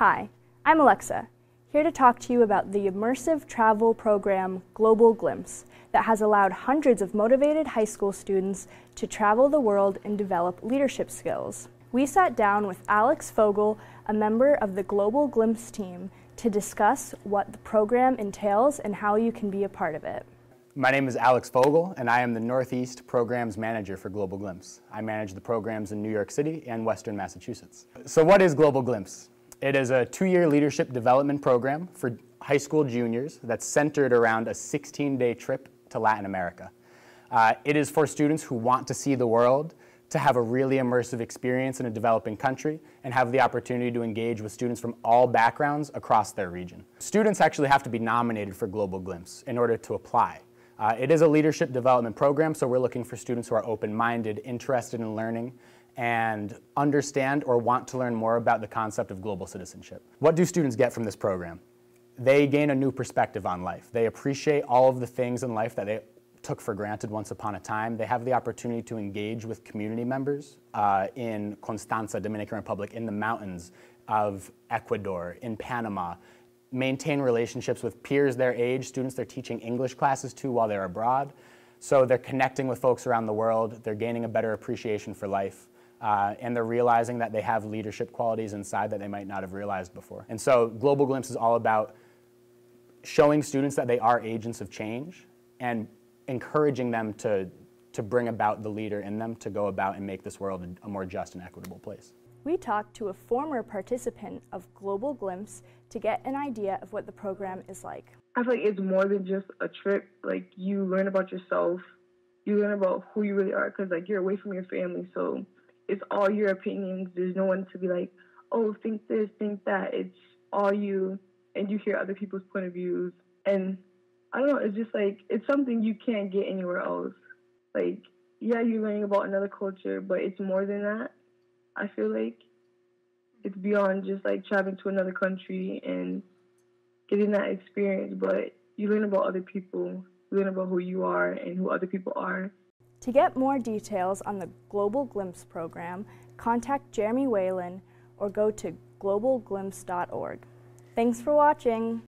Hi, I'm Alexa, here to talk to you about the immersive travel program Global Glimpse that has allowed hundreds of motivated high school students to travel the world and develop leadership skills. We sat down with Alex Fogel, a member of the Global Glimpse team, to discuss what the program entails and how you can be a part of it. My name is Alex Fogel, and I am the Northeast Programs Manager for Global Glimpse. I manage the programs in New York City and Western Massachusetts. So what is Global Glimpse? It is a two-year leadership development program for high school juniors that's centered around a 16-day trip to Latin America. Uh, it is for students who want to see the world, to have a really immersive experience in a developing country, and have the opportunity to engage with students from all backgrounds across their region. Students actually have to be nominated for Global Glimpse in order to apply. Uh, it is a leadership development program, so we're looking for students who are open-minded, interested in learning, and understand or want to learn more about the concept of global citizenship. What do students get from this program? They gain a new perspective on life. They appreciate all of the things in life that they took for granted once upon a time. They have the opportunity to engage with community members uh, in Constanza, Dominican Republic, in the mountains of Ecuador, in Panama, maintain relationships with peers their age, students they're teaching English classes to while they're abroad. So they're connecting with folks around the world, they're gaining a better appreciation for life, uh, and they're realizing that they have leadership qualities inside that they might not have realized before. And so Global Glimpse is all about showing students that they are agents of change and encouraging them to, to bring about the leader in them to go about and make this world a more just and equitable place. We talked to a former participant of Global Glimpse to get an idea of what the program is like. I feel like it's more than just a trip. Like you learn about yourself, you learn about who you really are, because like you're away from your family, so it's all your opinions. There's no one to be like, oh, think this, think that. It's all you, and you hear other people's point of views, and I don't know. It's just like it's something you can't get anywhere else. Like yeah, you're learning about another culture, but it's more than that. I feel like it's beyond just like traveling to another country and getting that experience, but you learn about other people, you learn about who you are and who other people are. To get more details on the Global Glimpse program, contact Jeremy Whalen or go to globalglimpse.org. Thanks for watching.